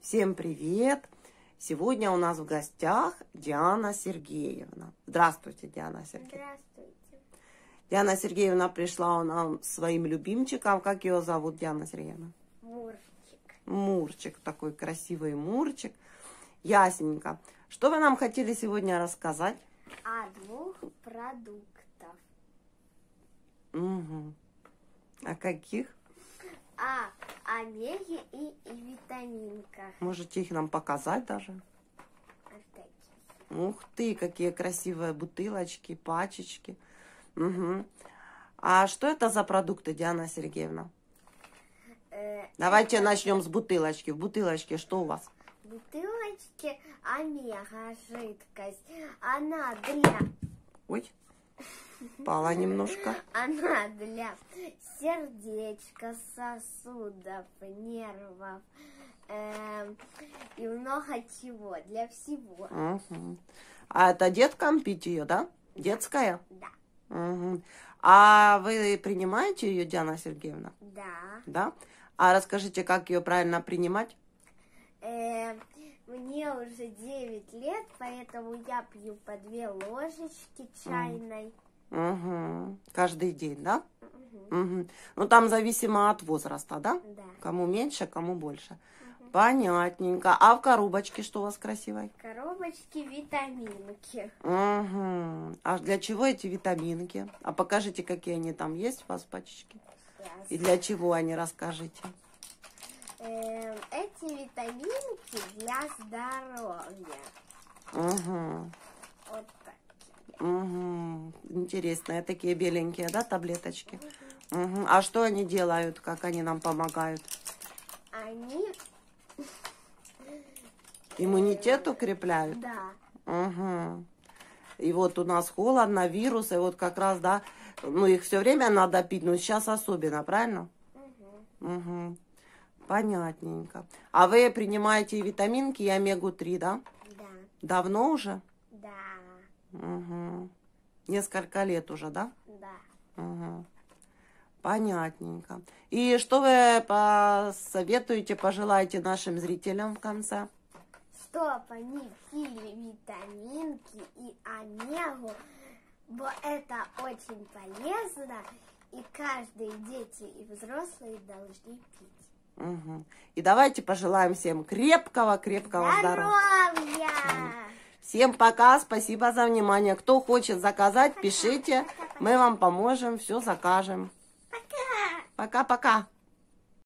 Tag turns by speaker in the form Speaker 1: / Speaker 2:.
Speaker 1: Всем привет! Сегодня у нас в гостях Диана Сергеевна. Здравствуйте, Диана Сергеевна.
Speaker 2: Здравствуйте.
Speaker 1: Диана Сергеевна пришла нам своим любимчиком. Как ее зовут, Диана Сергеевна?
Speaker 2: Мурчик.
Speaker 1: Мурчик, такой красивый Мурчик. Ясненько. Что вы нам хотели сегодня рассказать?
Speaker 2: О двух продуктов.
Speaker 1: Угу. О каких?
Speaker 2: О омеге и, и витаминках.
Speaker 1: Можете их нам показать даже? Ух ты, какие красивые бутылочки, пачечки. Угу. А что это за продукты, Диана Сергеевна?
Speaker 2: Э,
Speaker 1: Давайте начнем с бутылочки. В бутылочке что у вас?
Speaker 2: в бутылочке омега жидкость. Она для,
Speaker 1: Ой, пала немножко.
Speaker 2: она для сердечка, сосудов, нервов эм, и много чего. Для всего.
Speaker 1: Мгм. А это деткам пить ее, да? Детская?
Speaker 2: Да.
Speaker 1: Мгм. А вы принимаете ее, Диана Сергеевна?
Speaker 2: Да.
Speaker 1: Да? А расскажите, как ее правильно принимать?
Speaker 2: Э, мне уже 9 лет, поэтому я пью по две ложечки чайной.
Speaker 1: Угу. Каждый день, да?
Speaker 2: Мгм.
Speaker 1: Угу. Ну, там зависимо от возраста, да?
Speaker 2: Да.
Speaker 1: Кому меньше, кому больше. Понятненько. А в коробочке что у вас красивое?
Speaker 2: Коробочки витаминки.
Speaker 1: Угу. А для чего эти витаминки? А покажите, какие они там есть у вас в пачечке.
Speaker 2: Сейчас.
Speaker 1: И для чего они, расскажите.
Speaker 2: Э, эти витаминки для здоровья.
Speaker 1: Угу.
Speaker 2: Вот так.
Speaker 1: Угу. Интересные такие беленькие, да, таблеточки? Угу. А что они делают, как они нам помогают?
Speaker 2: Они,
Speaker 1: Иммунитет укрепляют?
Speaker 2: да,
Speaker 1: Угу. И вот у нас холодно, вирусы, вот как раз, да, ну их все время надо пить, но сейчас особенно, правильно?
Speaker 2: Мгм.
Speaker 1: Угу. Понятненько. А вы принимаете и витаминки, и омегу-3, да?
Speaker 2: да,
Speaker 1: Давно уже?
Speaker 2: да,
Speaker 1: Угу. Несколько лет уже, да?
Speaker 2: да.
Speaker 1: Угу. Понятненько. И что вы посоветуете, пожелаете нашим зрителям в конце?
Speaker 2: Чтоб они пили витаминки и омегу, бо это очень полезно, и каждые дети и взрослые должны пить.
Speaker 1: Угу. И давайте пожелаем всем крепкого-крепкого здоровья.
Speaker 2: Здоровья!
Speaker 1: Всем пока, спасибо за внимание. Кто хочет заказать, пишите, мы вам поможем, все закажем.
Speaker 2: Пока!
Speaker 1: Пока-пока.